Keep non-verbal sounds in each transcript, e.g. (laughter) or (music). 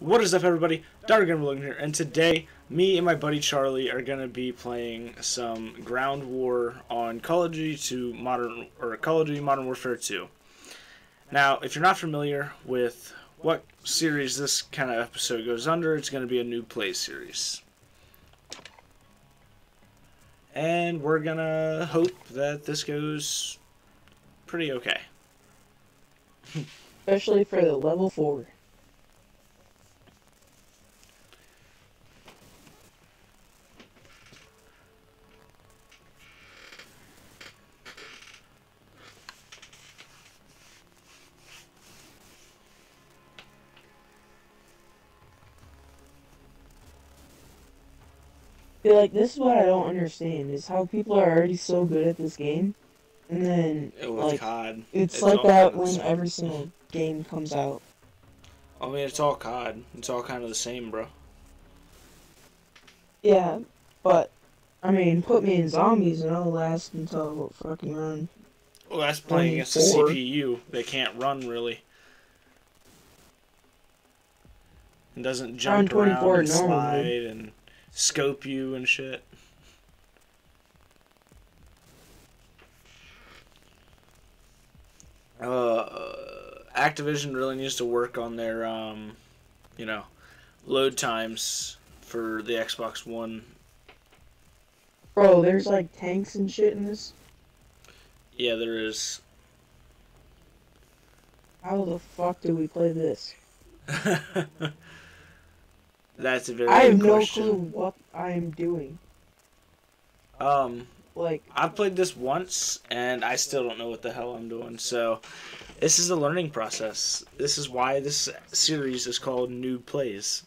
What is up, everybody? DRG Here, and today, me and my buddy Charlie are gonna be playing some Ground War on Call of Duty 2 Modern or Call of Duty Modern Warfare 2. Now, if you're not familiar with what series this kind of episode goes under, it's gonna be a noob play series. And we're gonna hope that this goes pretty okay. (laughs) Especially for the level four. Feel like this is what I don't understand is how people are already so good at this game, and then With like COD. it's, like that when same. every single game comes out. I mean, it's all COD. It's all kind of the same, bro. Yeah, but I mean, put me in zombies and I'll last until fucking run. Well, that's playing against the CPU. They can't run really. And doesn't jump Around around 24 and slide and scope you and shit. Uh, Activision really needs to work on their, um, you know, load times for the Xbox One. Bro, there's like tanks and shit in this. Yeah, there is. How the fuck do we play this? (laughs) That's a very I have no question. clue what I am doing. Um, Like, I've played this once and I still don't know what the hell I'm doing. So, this is a learning process. This is why this series is called Noob Plays.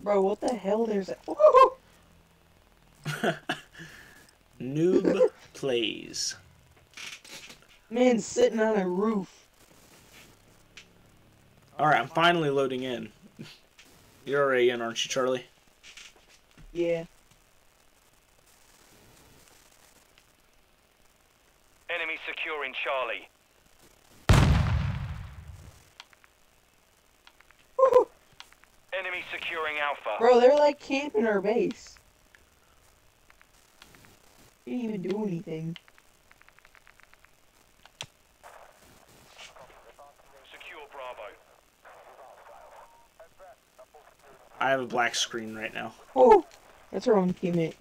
bro, what the hell? There's a (laughs) Noob (laughs) Plays. man sitting on a roof. All right, I'm finally loading in. (laughs) You're already in, aren't you, Charlie? Yeah. Enemy securing Charlie. (laughs) Enemy securing Alpha. Bro, they're like camping our base. Didn't even do anything. Secure Bravo. I have a black screen right now. Oh, that's our own teammate.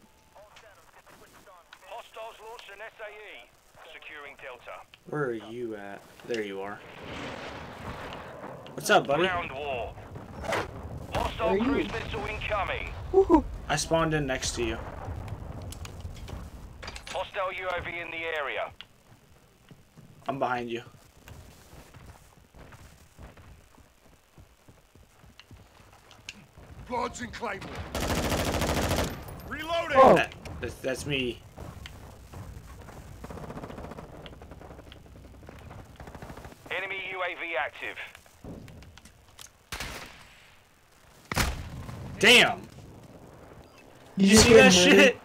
Hostiles launched an SAE. Securing Delta. Where are you at? There you are. What's up, buddy? Ground war. Hostile Where are you? cruise missile incoming. I spawned in next to you. Hostile UAV in the area. I'm behind you. Bloods and Claymore. Reloading! Oh. That, that's, that's me. Enemy UAV active. Damn! Did You see that murdered? shit?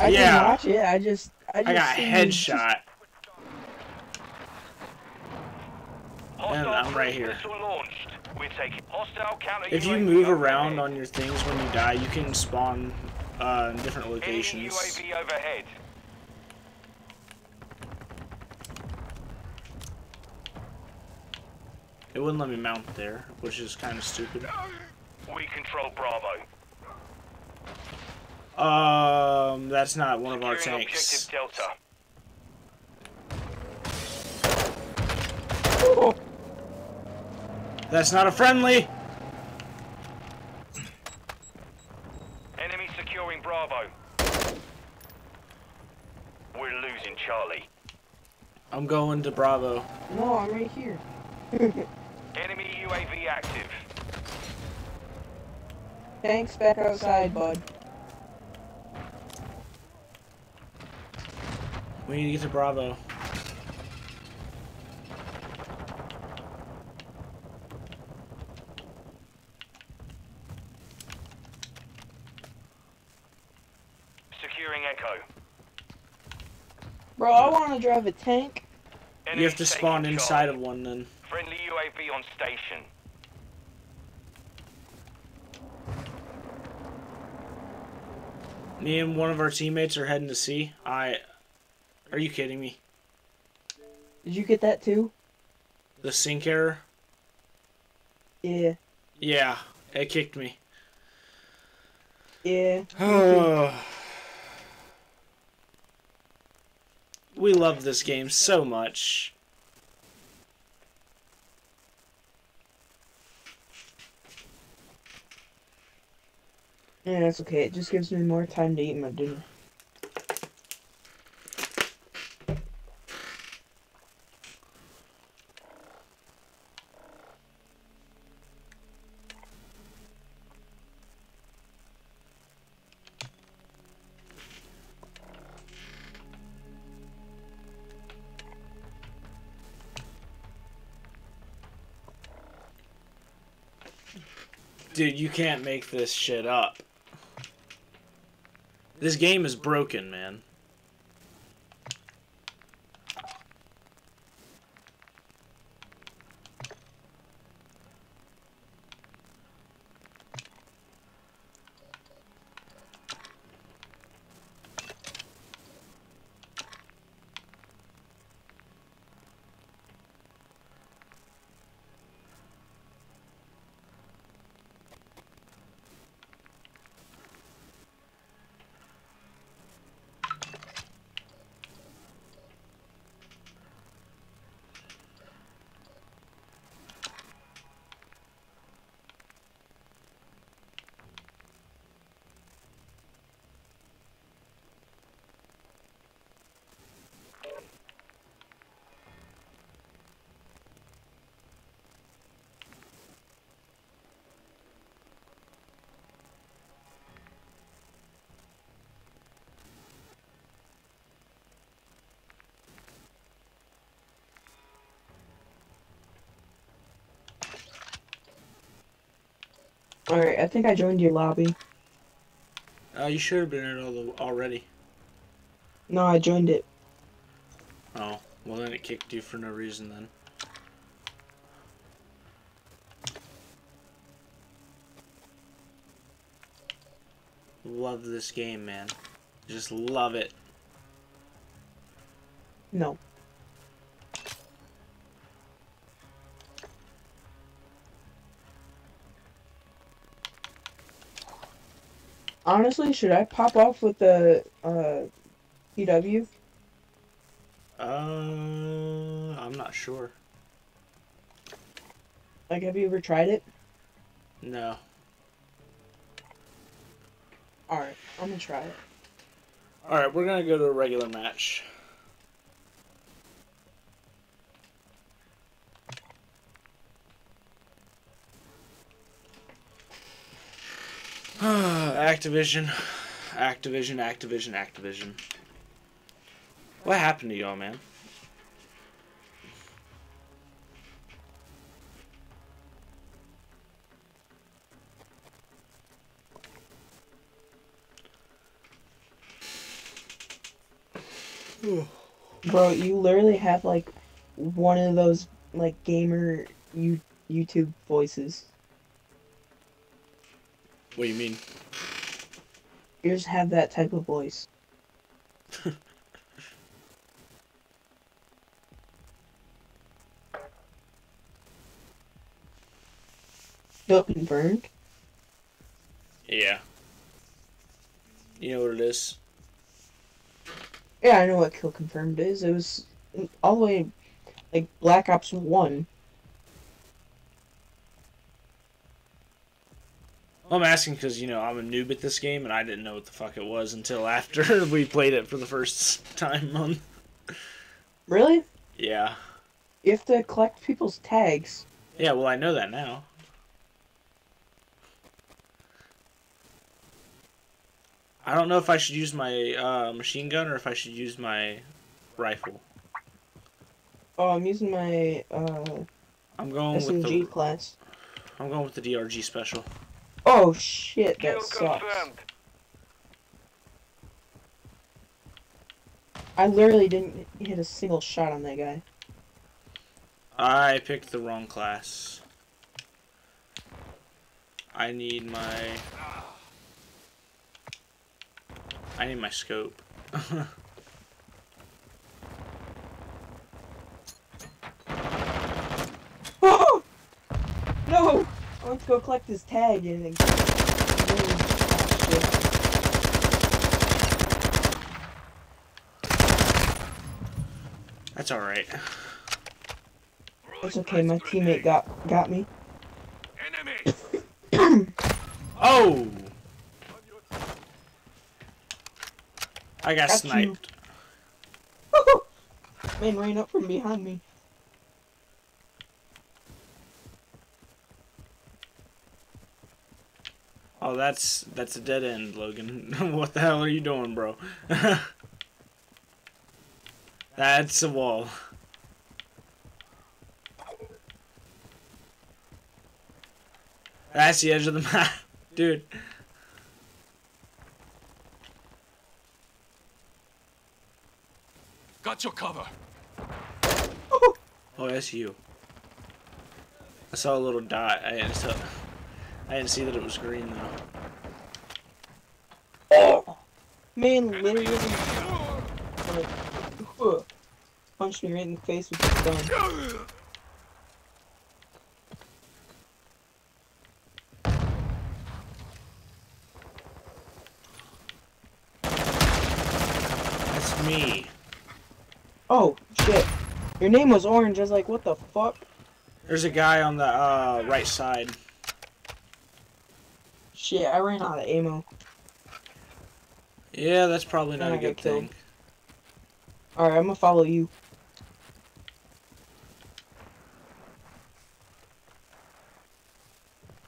I Yeah. didn't watch it. I just, I just. I got seen you headshot. Hostile I'm right here. missile launched. We're hostile counter If you move around on your things when you die, you can spawn uh, in different locations. It wouldn't let me mount there, which is kind of stupid. We control Bravo. Um, that's not one of our tanks. objective Delta. That's not a friendly. Enemy securing Bravo. We're losing Charlie. I'm going to Bravo. no, I'm right here. (laughs) Enemy UAV active. Tanks back outside, bud. We need to get to Bravo. Securing Echo. Bro, I want to drive a tank. You have to spawn inside of one then. Friendly UAV UAV on station. Me and one of our teammates are heading to sea. I. Are you kidding me? Did you get that too? The sync error? Yeah. Yeah, it kicked me. Yeah. (sighs) we love this game so much. Yeah, that's okay. It just gives me more time to eat my dinner. Dude, you can't make this shit up. This game is broken, man. Alright, I think I joined your lobby. Uh, you should have been in it al- already. No, I joined it. Oh, well then it kicked you for no reason then. Love this game, man. Just love it. No. Honestly, should I pop off with the uh, PW? Uh, I'm not sure. Like, have you ever tried it? No. Alright, I'm gonna try it. Alright, we're gonna go to a regular match. (sighs) Activision. Activision, Activision, Activision. What happened to y'all, man? Bro, you literally have like one of those like gamer you YouTube voices. What do you mean? You just have that type of voice. (laughs) Still confirmed? Yeah. You know what it is? Yeah, I know what kill confirmed is. It was all the way like Black Ops One. Well, I'm asking because, you know, I'm a noob at this game and I didn't know what the fuck it was until after (laughs) we played it for the first time on. (laughs) Really? Yeah. You have to collect people's tags. Yeah, well, I know that now. I don't know if I should use my uh, machine gun or if I should use my rifle. Oh, I'm using my uh, I'm going with SMG the class. I'm going with the DRG special. Oh shit, Kill that sucks. confirmed. I literally didn't hit a single shot on that guy. I picked the wrong class. I need my... I need my scope. (laughs) Oh! No! To go collect his tag and then. That's alright. It's okay, my teammate got got me. Enemy! (coughs) Oh! I got, Got sniped. (laughs) Man ran up from behind me. That's that's a dead end, Logan. (laughs) what the hell are you doing, bro? (laughs) that's a wall. That's the edge of the (laughs) map, dude. Got your cover. Oh, that's you. I saw a little dot. I saw, I didn't see that it was green though. Oh! Man literally like, punched me right in the face with his gun. That's me. Oh, shit. Your name was orange. I was like, what the fuck? There's a guy on the uh, right side. Shit, I ran out of ammo. Yeah, that's probably not a good thing. Alright, I'm gonna follow you.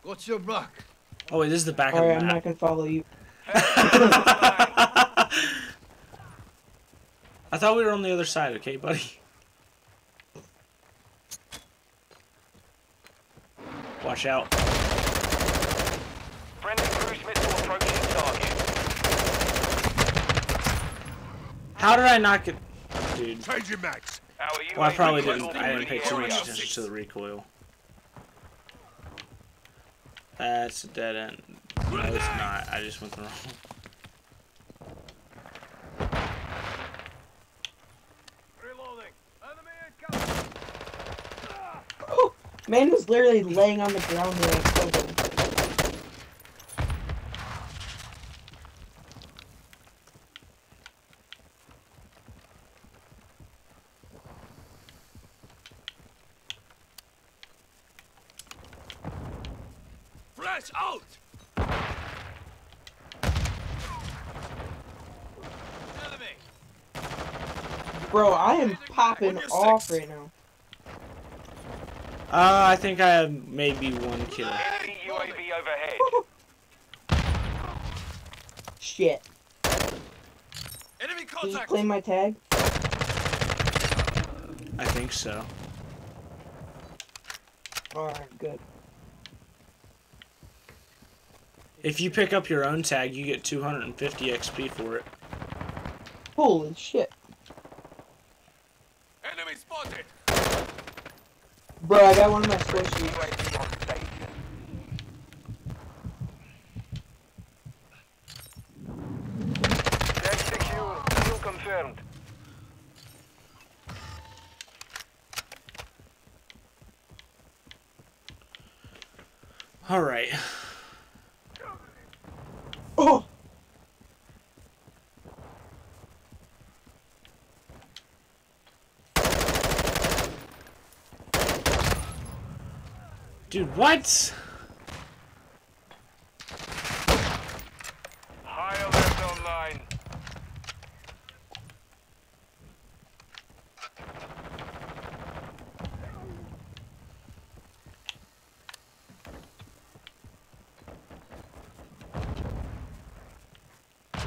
Got your back. Oh wait, this is the back of the room. Alright, I'm not gonna follow you. (laughs) I thought we were on the other side, okay, buddy? Watch out. Friendly cruise missile approaching target. How did I not get... Dude. Changing max. Our Well, I probably will didn't. I didn't in pay too much attention to the recoil. That's a dead end. No, it's not. I just went the wrong. Reloading. Man was literally laying on the ground when I killed him. Flash out. Enemy. Bro, I am popping off right now. Uh, I think I have maybe one kill. UAV overhead. Shit. Enemy Did you claim my tag? I think so. Alright, good. If you pick up your own tag, you get 250 XP for it. Holy shit. Enemy spotted. Bro, I got one of my sources. UAV on station. Tag secure. Kill confirmed. Alright. Oh! Dude, what? High alert online.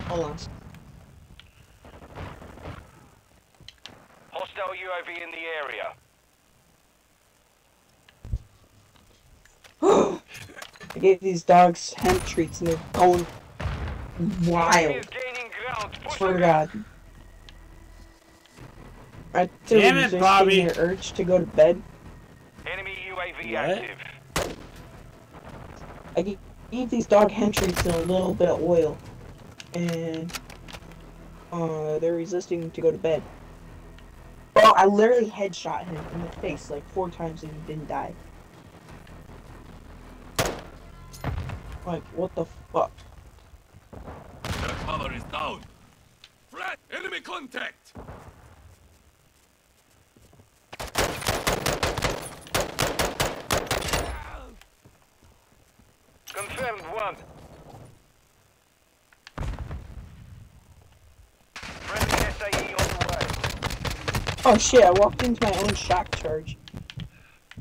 Hold on. Hostile UAV in the area. Gave these dogs hemp treats and they're going Enemy wild. is gaining ground. Push Swear to. God. I tell Damn it, they're Bobby. getting Their urge to go to bed. Enemy UAV What? active. I g- gave these dog entries in a little bit of oil, and uh, they're resisting to go to bed. Bro, I literally headshot him in the face like four times and he didn't die. Like, what the fuck? The color is down. Flat enemy contact. Confirmed one. Friendly SAE on the way. Oh shit, I walked into my own shock charge.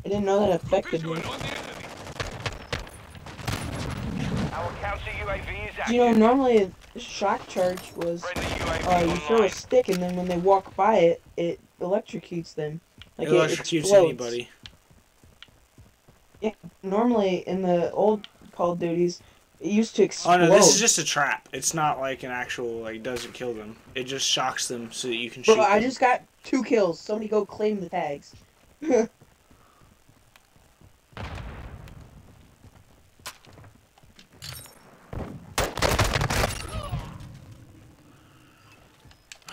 I didn't know that affected me. on the enemy. Our counter UAV is active. You know, normally a shock charge was uh, you throw a stick and then when they walk by it, it electrocutes them. Like it it electrocutes explodes. anybody. Yeah, normally in the old Call of Duties, it used to explode. Oh no, this is just a trap. It's not like an actual like doesn't kill them. It just shocks them so that you can shoot. Bro, I them. just got two kills. Somebody go claim the tags. (laughs)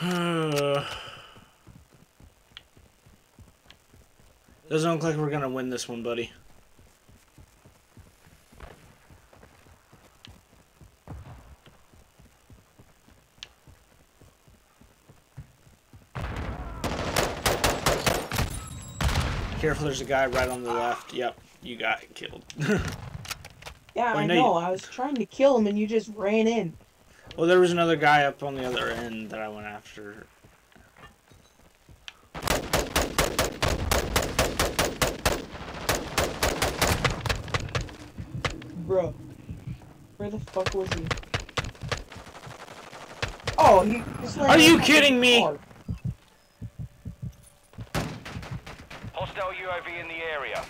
(sighs) Doesn't look like we're gonna win this one, buddy. Careful, there's a guy right on the left. Yep, you got killed. (laughs) Yeah, Wait, I no, you- know. I was trying to kill him and you just ran in. Well, there was another guy up on the other end that I went after. Bro. Where the fuck was he? Oh, he was Are you kidding me? Car. Hostile UAV in the area.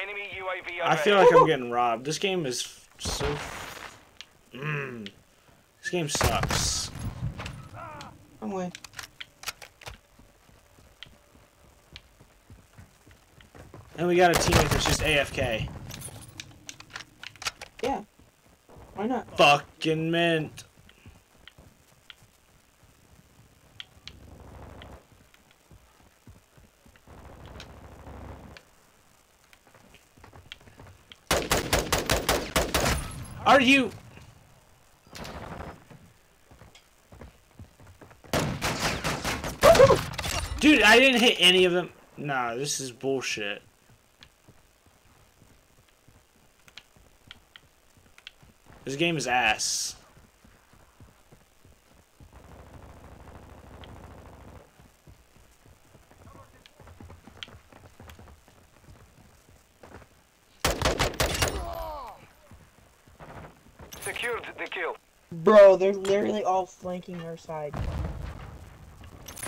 Enemy UAV I feel like I'm getting robbed. This game is f- so. Mmm. This game sucks. I'm way. And we got a teammate that's just AFK. Yeah. Why not? Fucking mint. Are you? Dude, I didn't hit any of them. Nah, this is bullshit. This game is ass. Secured the kill. Bro, they're literally all flanking our side.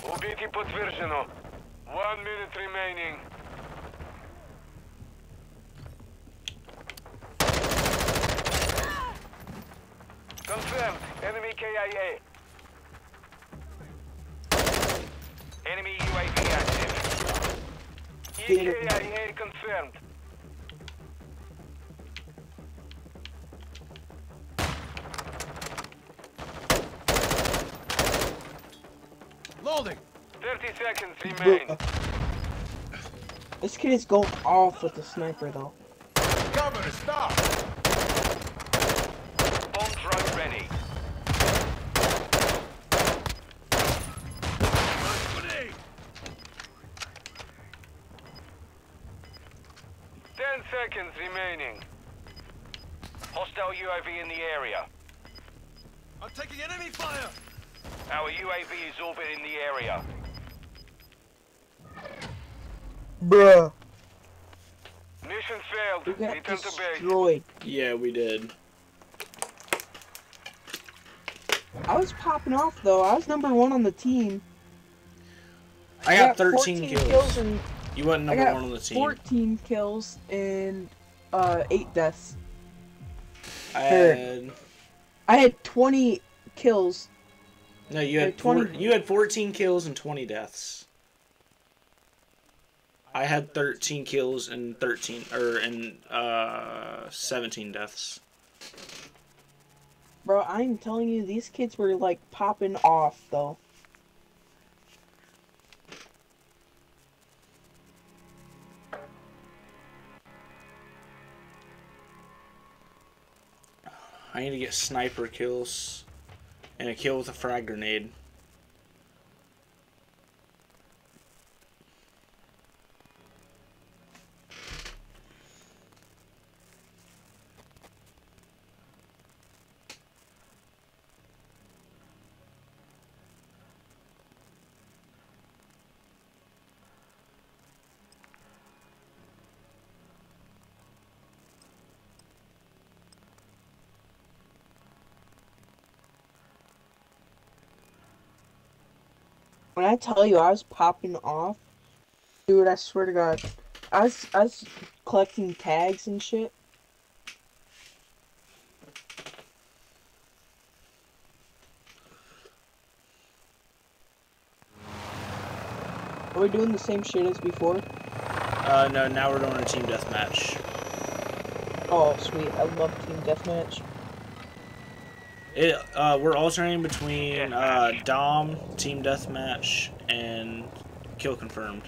Убитый подтверждено. One minute remaining. Confirmed. Enemy KIA. Enemy UAV active. Get it. EKIA confirmed. Loading. 30 seconds Bro. remain. Uh, this kid is going off with the sniper though. Cover, stop. Bomb drone ready. 10 seconds remaining. Hostile UAV in the area. I'm taking enemy fire. Our UAV is orbiting the area. Bruh. Mission failed. We failed. got Return to destroyed. Yeah, we did. I was popping off though. I was number one on the team. I got 13 14 kills. and You wasn't number one on the team. 14 kills and uh, eight deaths. I had I had 20 kills. No. You had 20 four, you had 14 kills and 20 deaths. I had 13 kills and 13 or and uh 17 deaths. Bro, I'm telling you, these kids were like popping off though. I need to get sniper kills and a kill with a frag grenade. I tell you I was popping off, dude, I swear to God, I was I was collecting tags and shit. Are we doing the same shit as before? Uh, no, now we're doing a team deathmatch. Oh, sweet. I love team deathmatch. It, uh, we're alternating between uh, Dom, team deathmatch, and kill confirmed.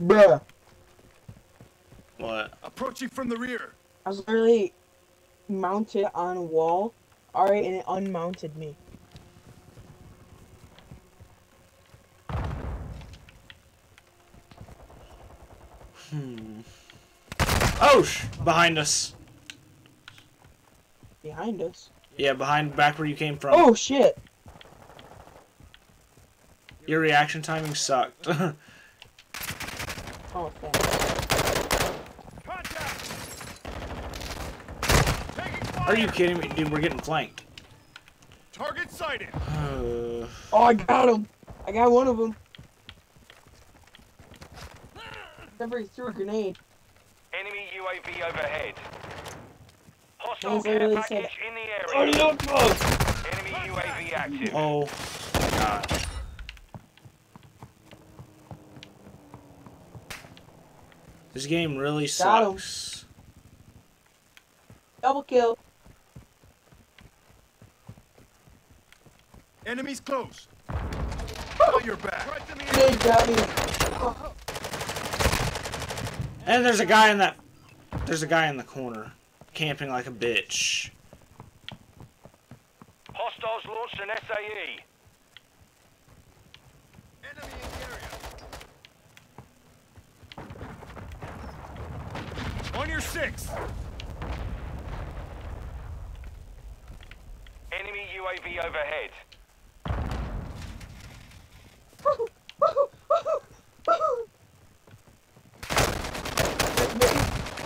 Bruh. What? Approaching from the rear. I was literally mounted on a wall, alright, and it unmounted me. Hmm. Oh, sh- behind us. Behind us. Yeah, behind, back where you came from. Oh shit! Your reaction timing sucked. (laughs) Oh, thanks. Contact. Taking fire. Are you kidding me? Dude, we're getting flanked. Target sighted. Uh, Oh, I got him! I got one of them. Remember, he threw a grenade. Enemy UAV overhead. Hostile Those care literally said- package in the Oh, area. no, close! Enemy UAV active. oh, God. This game really Got 'em. sucks. Double kill. Enemies close. Got your back. Right to the Grenade got me. And there's a guy in that. There's a guy in the corner, camping like a bitch. Hostiles launched an. SAE. Enemy in the area. On your six. Enemy UAV overhead. (laughs)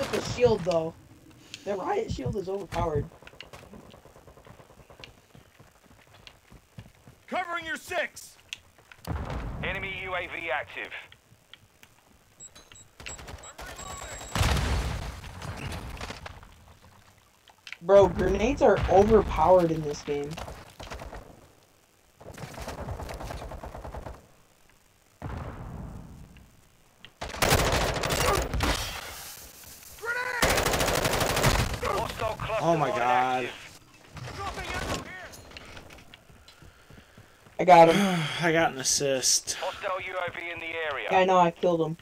With the shield, though. The riot shield is overpowered. Covering your six. Enemy UAV active. Bro, grenades are overpowered in this game. Hostile cluster Oh my mine God. active. Dropping ammo here. I got him. (sighs) I got an assist. Hostile UAV in the area. Yeah, I know, I killed him.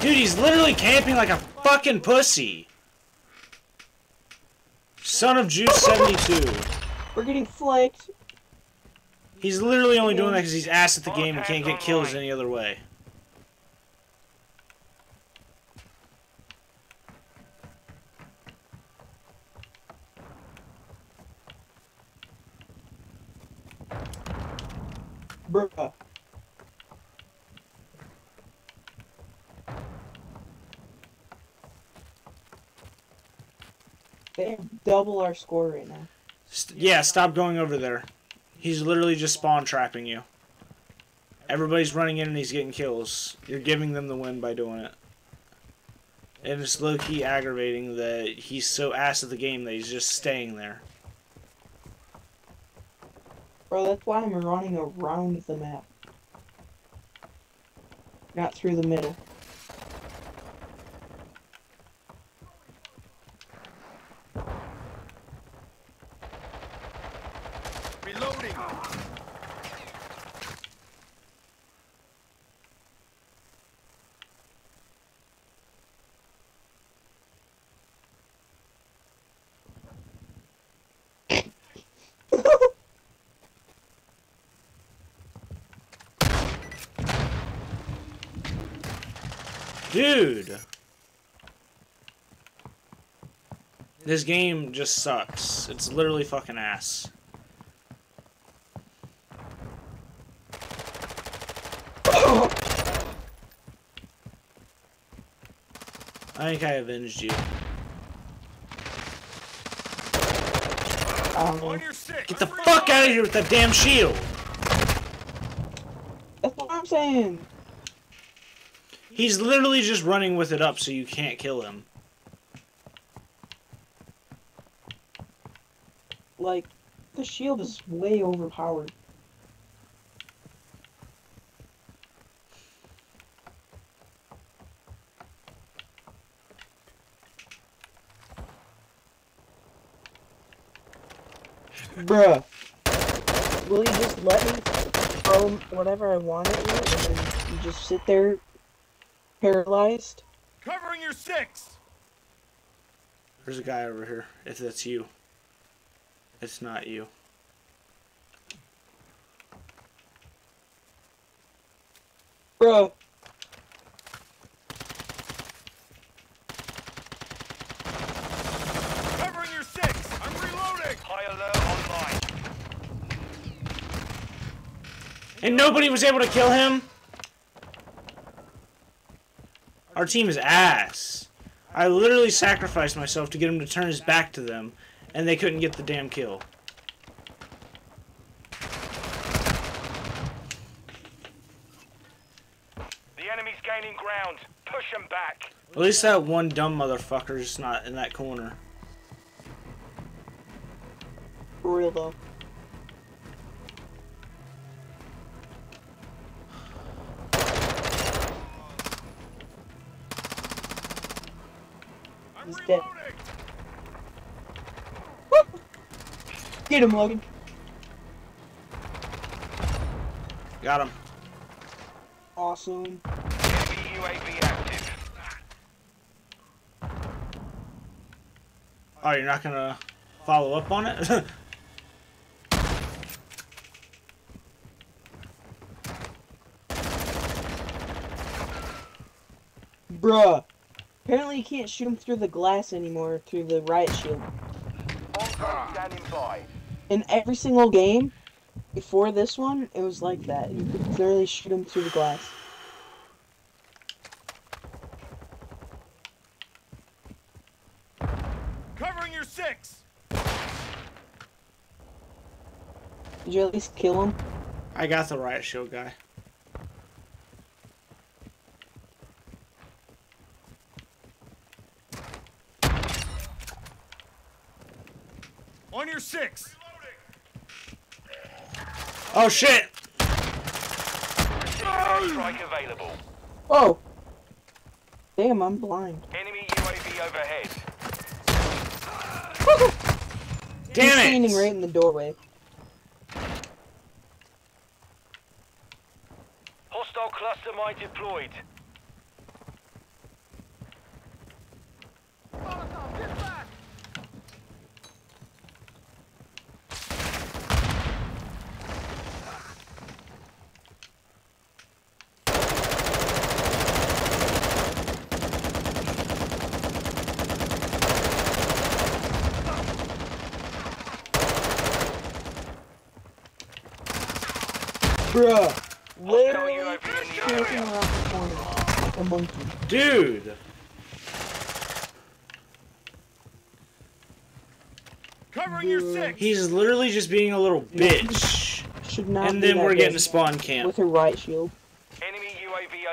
Dude, he's literally camping like a fucking pussy. Son of Juice 72. We're getting flanked. He's literally only doing that because he's ass at the game and can't get kills any other way. Bruh. They have double our score right now. St- yeah, stop going over there. He's literally just spawn trapping you. Everybody's running in and he's getting kills. You're giving them the win by doing it. And it's low key aggravating that he's so ass at the game that he's just staying there. Bro, that's why I'm running around the map. Not through the middle. Reloading. Dude! This game just sucks. It's literally fucking ass. I think I avenged you. I don't know. On your six. Get the fuck out of here with that damn shield! That's what I'm saying. He's literally just running with it up so you can't kill him. Like, the shield is way overpowered. Bruh. Will you just let me throw whatever I want at you and then you just sit there paralyzed? Covering your six. There's a guy over here, if that's you. It's not you. Bro. Covering your six. I'm reloading. High alert online. And nobody was able to kill him? Our team is ass. I literally sacrificed myself to get him to turn his back to them, and they couldn't get the damn kill. The enemy's gaining ground. Push them back. At least that one dumb motherfucker's not in that corner. For real though. I'm He's dead. reloading. Get him, Logan. Got him. Awesome. Enemy UAV active. Oh, you're not gonna follow up on it? (laughs) Bruh. Apparently you can't shoot him through the glass anymore, through the riot shield. On standing by. In every single game, before this one, it was like that. You could clearly shoot him through the glass. Covering your six. Did you at least kill him? I got the riot shield guy. On your six. Oh shit! Strike available. Oh! Damn, I'm blind. Enemy UAV overhead. Damn He's Damn standing right in the doorway. Hostile cluster mine deployed. Bruh! Literally UAV in the sneaking area. around the corner. A monkey. Dude! Covering your six. He's literally just being a little bitch. Should not And then we're getting big to spawn camp. With a riot shield. Enemy UAV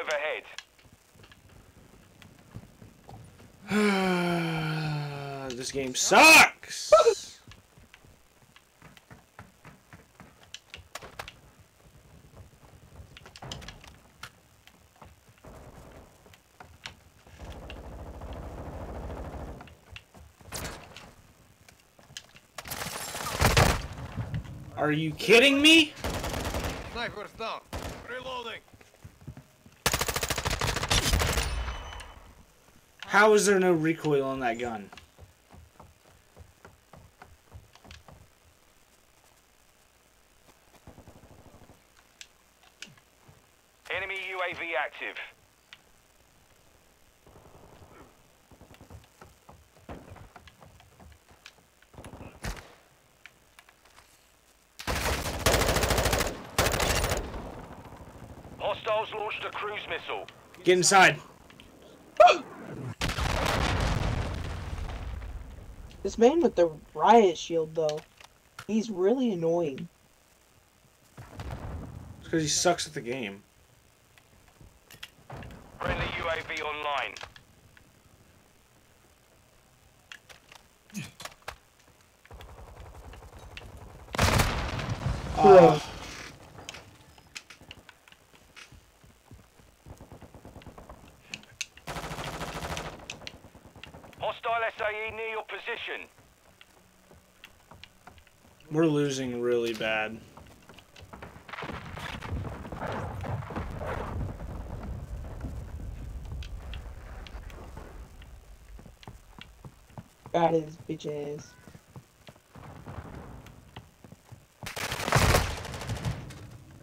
overhead. (sighs) this game sucks. (laughs) Are you kidding me? Sniper's down. Reloading. How is there no recoil on that gun? Enemy UAV active. Hostiles launched a cruise missile. Get inside. This man with the riot shield, though, he's really annoying. Because he sucks at the game. Friendly UAV online. Bro. Ah, Hostile SAE near your position. we're losing really bad. Got his bitch ass.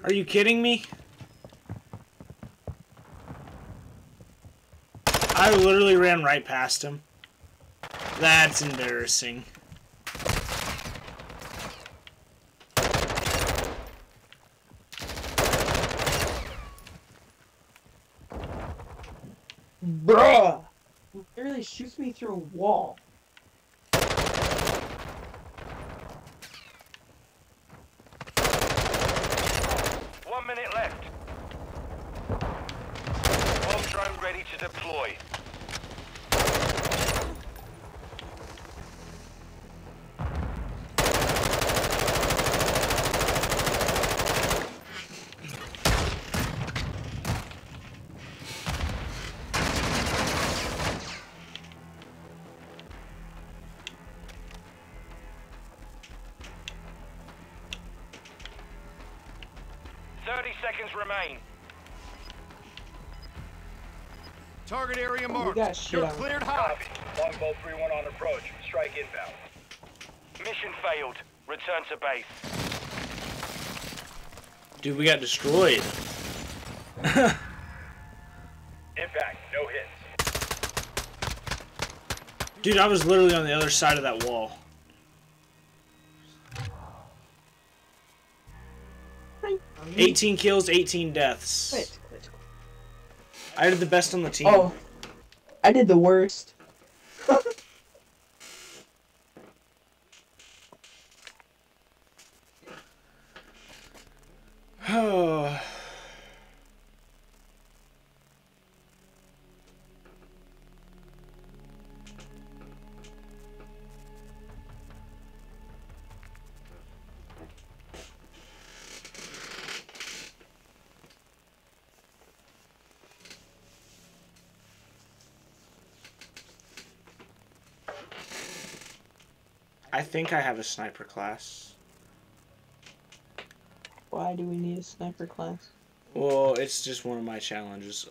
Are you kidding me? I literally ran right past him. That's embarrassing. Bruh! He literally shoots me through a wall. Minute left. Bomb drone ready to deploy. Target area We marked. got shit You're on. cleared hot. Longbow 3-1 on approach. Strike inbound. Mission failed. Return to base. Dude, we got destroyed. Impact. No hits. Dude, I was literally on the other side of that wall. Eighteen kills, eighteen deaths. Quit, quit. I did the best on the team. Oh, I did the worst. Oh. (sighs) (laughs) I think I have a sniper class. Why do we need a sniper class? Well, it's just one of my challenges.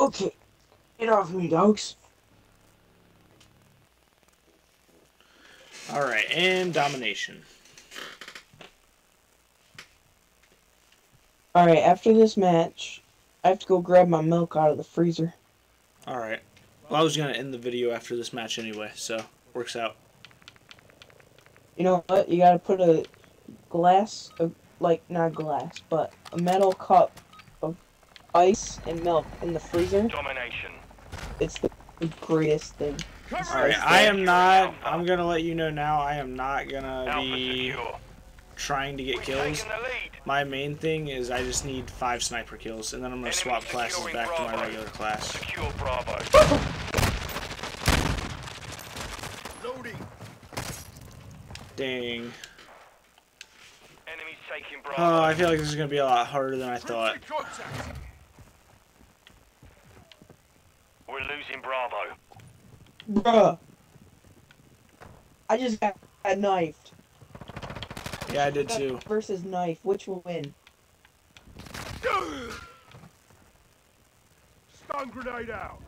Okay, get off me, dogs. Alright, and domination. Alright, after this match, I have to go grab my milk out of the freezer. Alright. Well, I was gonna end the video after this match anyway, so works out. You know what? You gotta put a glass of like not glass, but a metal cup of ice and milk in the freezer. Domination. It's the greatest thing. All right. I am not. I'm gonna let you know now. I am not gonna be trying to get kills. taken the lead. My main thing is I just need five sniper kills, and then I'm gonna swap classes back to my regular class. Secure Bravo. Loading. Dang. Enemies taking Oh, I feel like this is gonna be a lot harder than I thought. Crimson contact. We're losing Bravo. Bruh. I just got, got knifed. Yeah, I did too. Versus knife, which will win? Stun grenade out.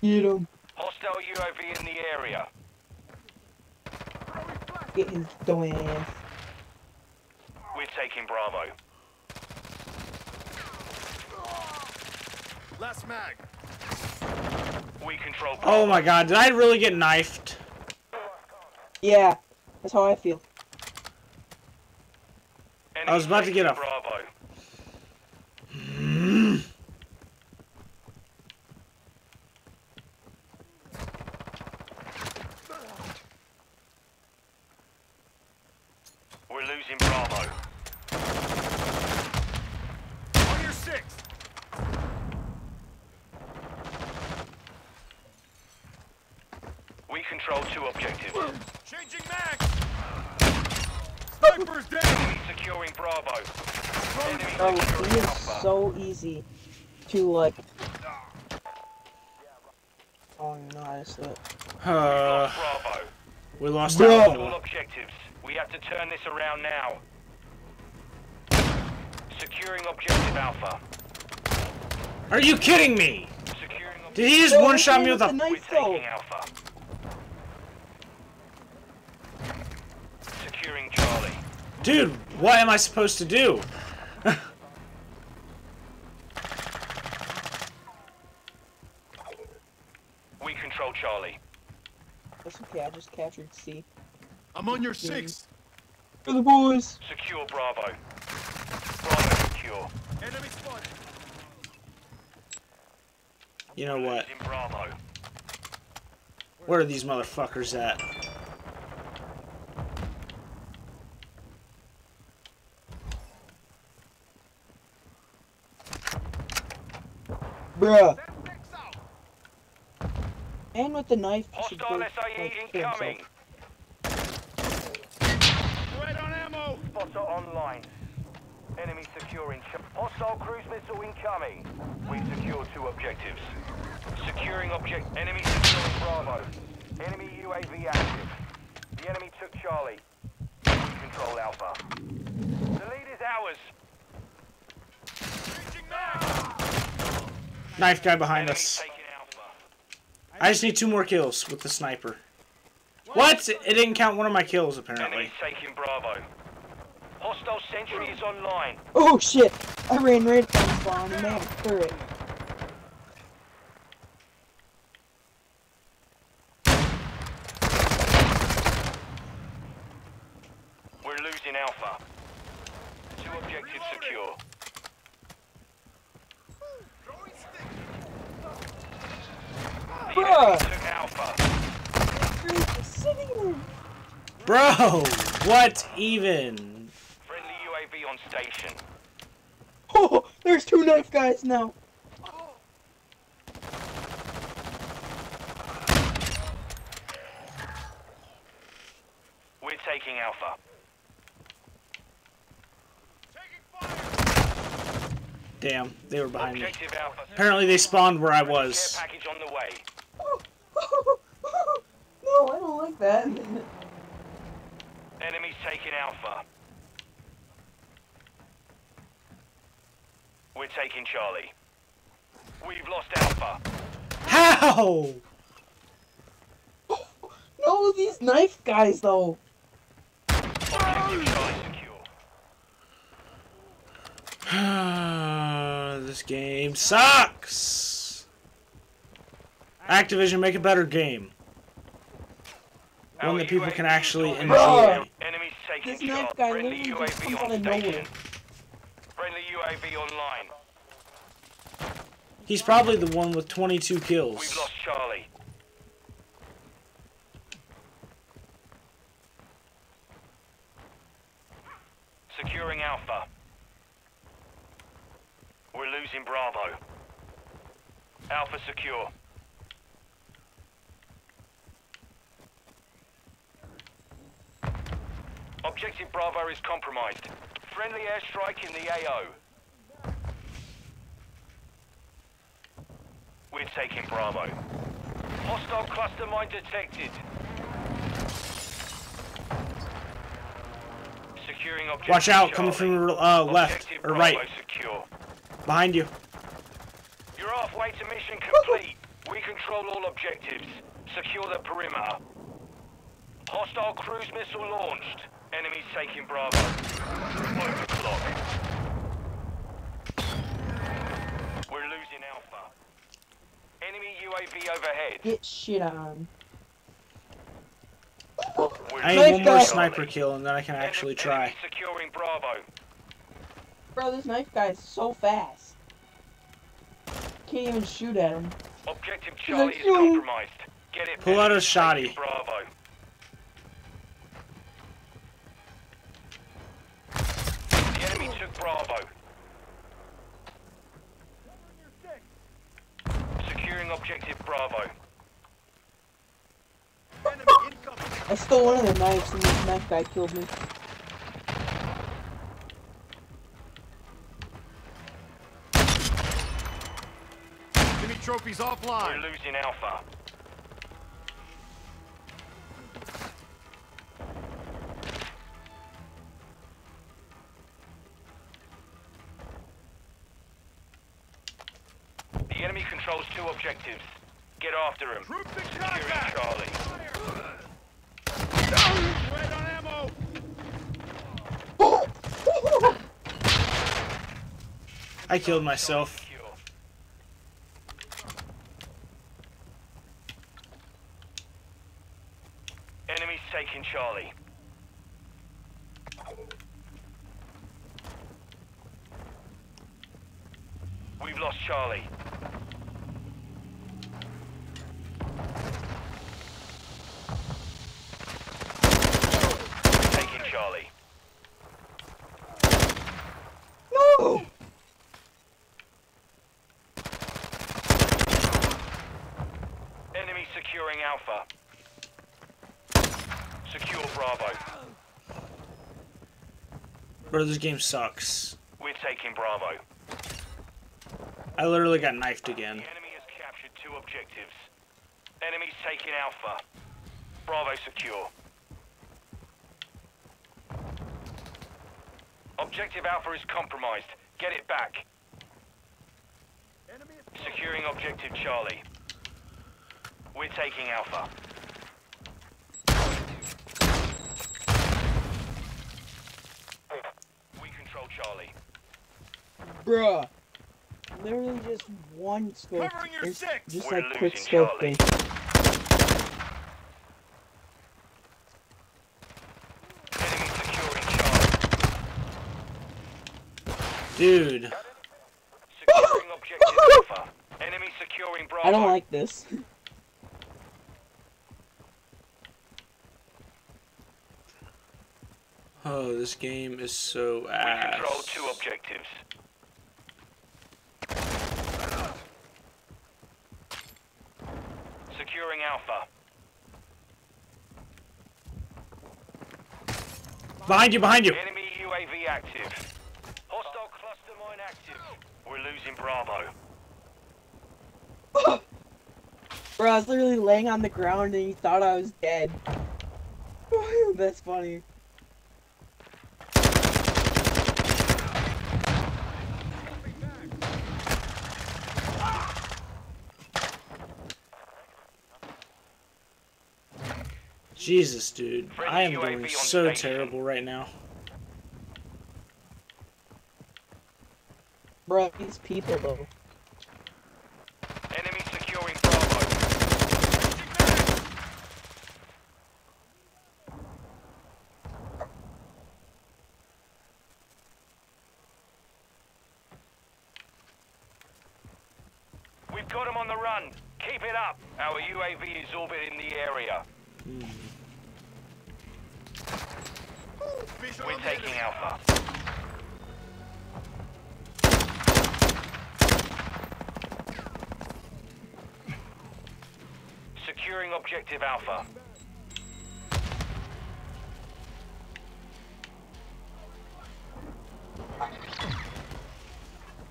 Get him. Hostile UAV in the area. Throwing flash. Get his dumb ass. We're taking Bravo. Last mag. We control Oh my god, did I really get knifed? Yeah, that's how I feel. Enemies I was about to get taking a- Bravo. Hmm. We're losing Bravo. On your six. We control two objectives. Changing mag. Sniper's down. Enemy securing Bravo. Enemy Bro, securing it is Alpha. so easy to like. Oh no, that's it. We Uh, lost Bravo. we lost Bro. Alpha. All objectives. We have to turn this around now. Securing objective Alpha. Are you kidding me? Did he just Yo, one shot me with with the a? We're knife though. taking Alpha. Securing Charlie. Dude, what am I supposed to do? We control Charlie. That's okay. I just captured C. I'm on your six. For the boys. Secure Bravo. Bravo secure. Enemy spotted. You know what? Bravo. Where are these motherfuckers at? Bruh. That six out. And with the knife. you should go, like, incoming. Red on ammo. Spotter online. Enemy securing. Hostile cruise missile incoming. We secured two objectives. Securing object. Enemy securing Bravo. Enemy UAV active. The enemy took Charlie. We control Alpha. The lead is ours. Changing mag. Knife guy behind us. I just need two more kills with the sniper. What? It didn't count one of my kills apparently. Taking Bravo. Hostile sentry is online. Oh shit! I ran right down the spawn and they had a turret. We're losing Alpha. Two objectives secure. Throwing stick. The Bruh. enemy took Alpha. Great, just sitting there. Bro, what even? Friendly UAV on station. Oh, there's two knife guys now. We're taking Alpha. Damn, they were behind me. Alpha. Apparently they spawned where I Care was. package on the way. (laughs) no, I don't like that. (laughs) Enemies taking Alpha. We're taking Charlie. We've lost Alpha. How? (laughs) No, these knife guys though. Objective Charlie secure. this game sucks. Activision, make a better game. One that people can actually enjoy. down. This knife guy literally just comes out of nowhere. Friendly UAV online. He's probably the one with 22 kills. We've kills. lost Charlie. Securing Alpha. We're losing Bravo. Alpha secure. Objective Bravo is compromised. Friendly airstrike in the AO. We're taking Bravo. Hostile cluster mine detected. Securing objective Watch out, Charlie. coming from uh, left Objective or Bravo right. secure. Behind you. You're halfway to mission complete. We control all objectives. Secure the perimeter. Hostile cruise missile launched. Enemies taking Bravo. Overclock. We're losing Alpha. Enemy UAV overhead. Get shit on. I need one more sniper kill and then I can actually try. securing Bravo. Bro, this knife guy is so fast. Can't even shoot at him. Objective Charlie is compromised. Get it. Pull out a Enemies shotty. Bravo. Bravo. Securing objective Bravo. I stole one of the knives and this knife guy killed me. Enemy trophies offline. We're losing Alpha. Two objectives. Get after him. Troops in Securing. Charlie. Red on ammo. I killed myself. Secure. Enemies taking Charlie. We've lost Charlie. Taking Charlie. No! Enemy securing Alpha. Secure Bravo. Bro, this game sucks. We're taking Bravo. I literally got knifed again. The enemy has captured two objectives. Enemies taking Alpha. Bravo secure. Objective Alpha is compromised. Get it back. Securing objective Charlie. We're taking Alpha. We control Charlie. Bruh. Literally just one scope. Covering your six. Just We're like quick losing scope Charlie. thing. Enemy securing Charlie. Dude. Securing objective (laughs) Alpha. Enemy securing I don't like this. (laughs) Oh, this game is so We ass. control two objectives. Securing Alpha. Behind you, behind you. Enemy UAV active. Hostile cluster mine active. We're losing Bravo. (laughs) Bro, I was literally laying on the ground and he thought I was dead. (laughs) That's funny. Jesus, dude. I am doing so terrible right now. Bro, these people though. Enemy securing Bravo. We've got them on the run. Keep it up. Our UAV is orbiting the area. Visual We're taking. Alpha. Securing objective Alpha.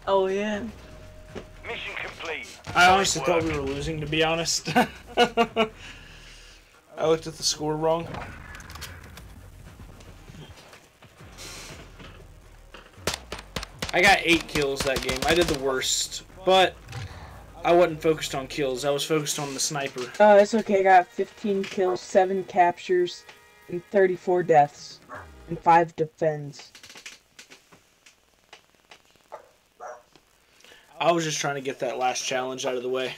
Oh yeah. Mission complete. I honestly Nice thought we were losing, to be honest. (laughs) I looked at the score wrong. I got eight kills that game. I did the worst, but I wasn't focused on kills. I was focused on the sniper. Oh, it's okay. I got 15 kills, 7 captures, and 34 deaths, and 5 defends. I was just trying to get that last challenge out of the way.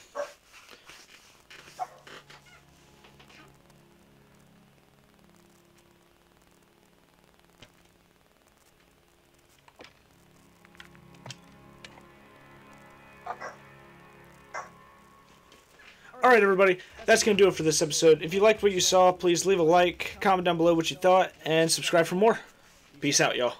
All right, everybody, that's going to do it for this episode. If you liked what you saw, please leave a like, comment down below what you thought, and subscribe for more. Peace out, y'all.